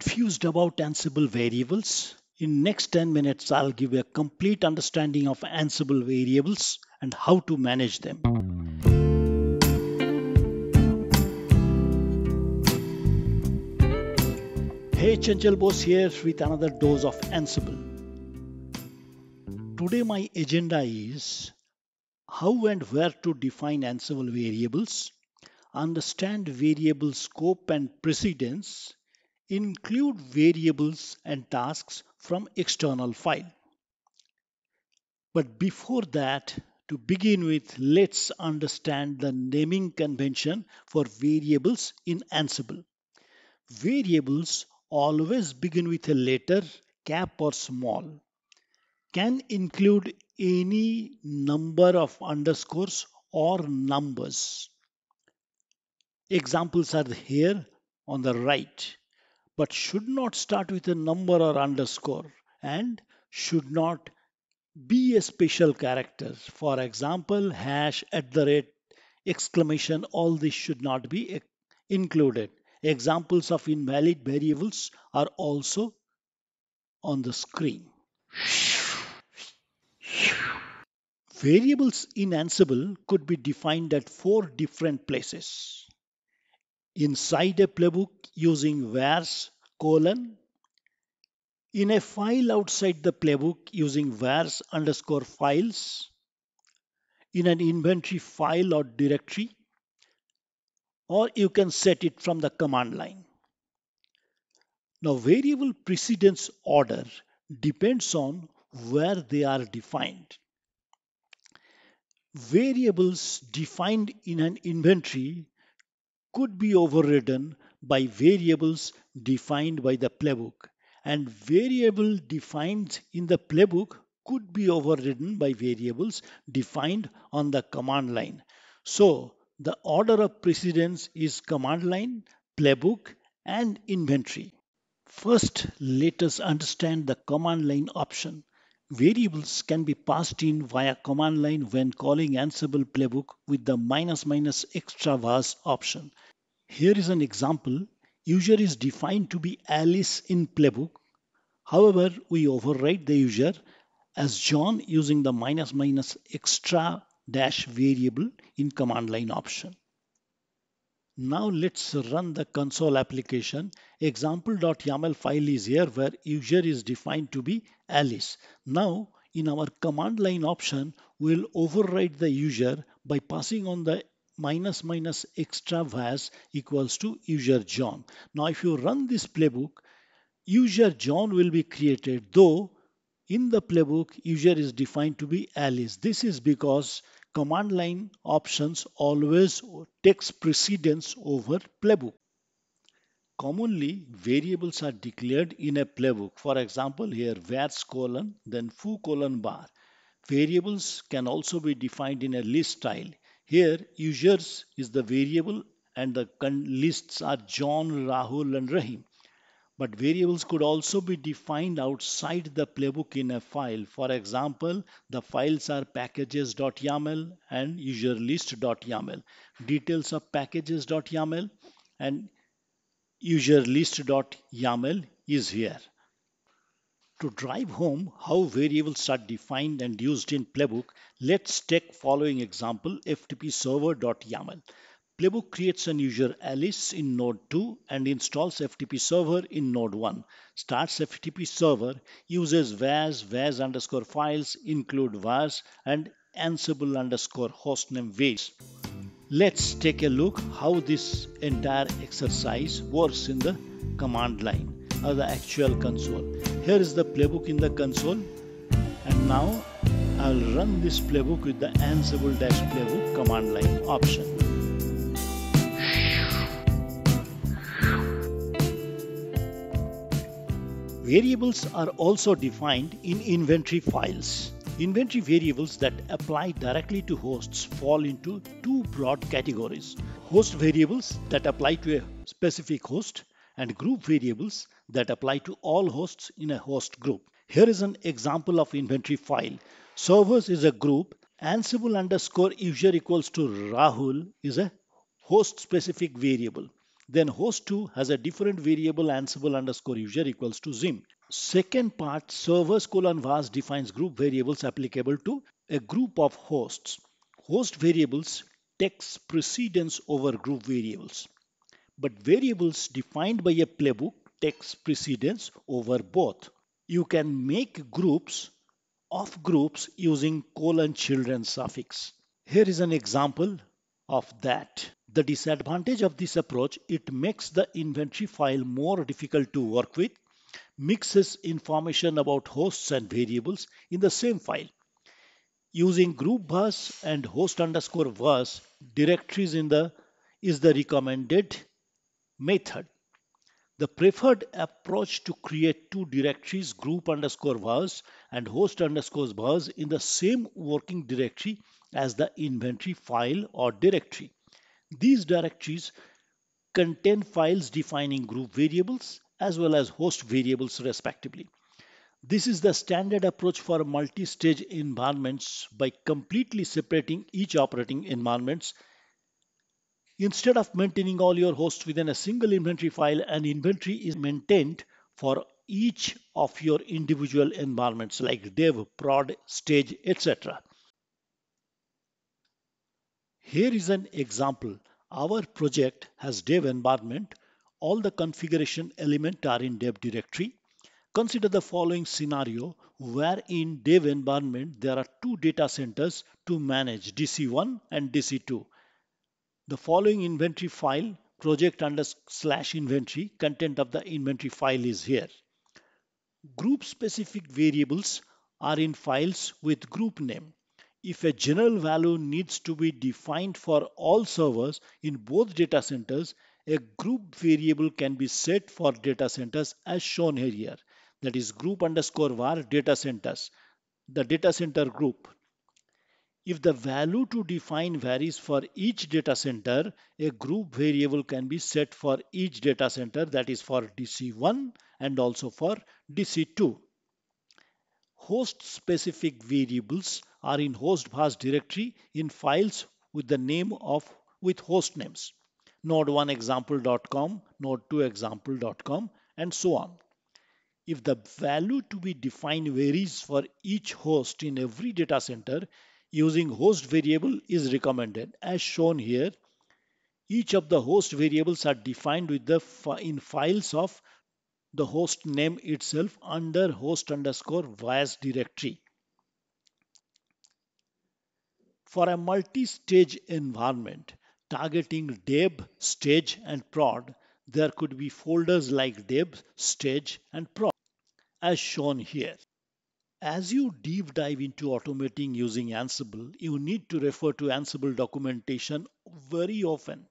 confused about Ansible variables? In next 10 minutes, I'll give you a complete understanding of Ansible variables and how to manage them. Hey, Chanchal Bose here with another dose of Ansible. Today my agenda is how and where to define Ansible variables, understand variable scope and precedence, include variables and tasks from external file. But before that, to begin with, let's understand the naming convention for variables in Ansible. Variables always begin with a letter, cap or small, can include any number of underscores or numbers. Examples are here on the right, but should not start with a number or underscore and should not be a special character. For example, hash, at the rate, exclamation, all this should not be eh, included. Examples of invalid variables are also on the screen. Variables in Ansible could be defined at four different places inside a playbook using vars colon, in a file outside the playbook using vars underscore files, in an inventory file or directory, or you can set it from the command line. Now variable precedence order depends on where they are defined. Variables defined in an inventory could be overridden by variables defined by the playbook and variable defined in the playbook could be overridden by variables defined on the command line. So the order of precedence is command line, playbook and inventory. First, let us understand the command line option. Variables can be passed in via command line when calling Ansible playbook with the minus minus extra vars option. Here is an example. User is defined to be Alice in playbook. However, we override the user as John using the minus minus extra dash variable in command line option. Now let's run the console application. Example.yaml file is here where user is defined to be Alice. Now in our command line option, we'll override the user by passing on the minus minus extra vars equals to user John. Now if you run this playbook, user John will be created though in the playbook user is defined to be Alice. This is because command line options always takes precedence over playbook. Commonly, variables are declared in a playbook. For example, here vars colon, then foo colon bar. Variables can also be defined in a list style. Here, users is the variable and the lists are John, Rahul and Rahim. But variables could also be defined outside the playbook in a file. For example, the files are packages.yaml and userlist.yaml. Details of packages.yaml and userlist.yaml is here. To drive home how variables are defined and used in playbook, let's take following example ftp server.yaml. Playbook creates an user Alice in node 2 and installs FTP server in node 1. Starts FTP server, uses vars, vars underscore files, include vars and ansible underscore hostname vars. Let's take a look how this entire exercise works in the command line or the actual console. Here is the playbook in the console and now I'll run this playbook with the ansible-playbook command line option. Variables are also defined in inventory files. Inventory variables that apply directly to hosts fall into two broad categories. Host variables that apply to a specific host and group variables that apply to all hosts in a host group. Here is an example of inventory file. Servers is a group. Ansible underscore user equals to Rahul is a host specific variable. Then host 2 has a different variable ansible underscore user equals to zim. Second part, servers colon vars defines group variables applicable to a group of hosts. Host variables takes precedence over group variables. But variables defined by a playbook takes precedence over both. You can make groups of groups using colon children suffix. Here is an example of that. The disadvantage of this approach, it makes the inventory file more difficult to work with mixes information about hosts and variables in the same file. Using group vars and host underscore vars directories in the is the recommended method. The preferred approach to create two directories group underscore vars and host underscore vars in the same working directory as the inventory file or directory. These directories contain files defining group variables as well as host variables respectively. This is the standard approach for multi-stage environments by completely separating each operating environments. Instead of maintaining all your hosts within a single inventory file, an inventory is maintained for each of your individual environments like dev, prod, stage, etc. Here is an example. Our project has dev environment all the configuration elements are in dev directory. Consider the following scenario where in dev environment there are two data centers to manage DC1 and DC2. The following inventory file project under slash inventory content of the inventory file is here. Group specific variables are in files with group name. If a general value needs to be defined for all servers in both data centers, a group variable can be set for data centers as shown here. That is group underscore var data centers, the data center group. If the value to define varies for each data center, a group variable can be set for each data center that is for DC1 and also for DC2. Host specific variables are in host vars directory in files with the name of with host names node1example.com, node2example.com, and so on. If the value to be defined varies for each host in every data center, using host variable is recommended. As shown here, each of the host variables are defined with the in files of the host name itself under host underscore vars directory. For a multi-stage environment, targeting dev, stage and prod, there could be folders like dev, stage and prod as shown here. As you deep dive into automating using Ansible, you need to refer to Ansible documentation very often.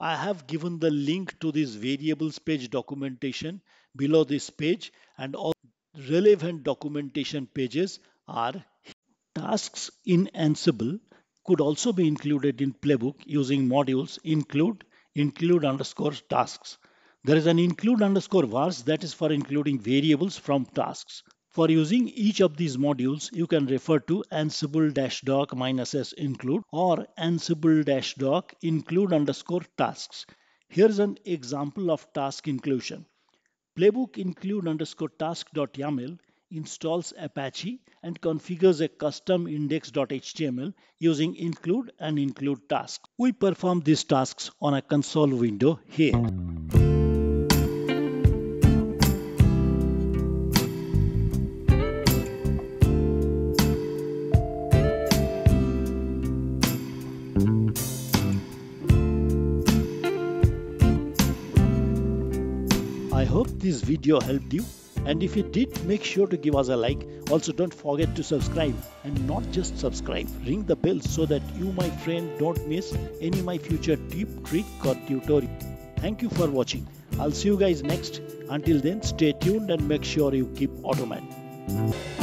I have given the link to this variables page documentation below this page and all relevant documentation pages are tasks in Ansible could also be included in playbook using modules include include underscore tasks. There is an include underscore vars that is for including variables from tasks. For using each of these modules, you can refer to ansible-doc s include or ansible-doc include underscore tasks. Here's an example of task inclusion. Playbook include underscore task.yaml installs Apache and configures a custom index.html using include and include task. We perform these tasks on a console window here. I hope this video helped you and if you did, make sure to give us a like. Also, don't forget to subscribe and not just subscribe, ring the bell so that you, my friend, don't miss any of my future tip, trick or tutorial. Thank you for watching. I'll see you guys next. Until then, stay tuned and make sure you keep automating.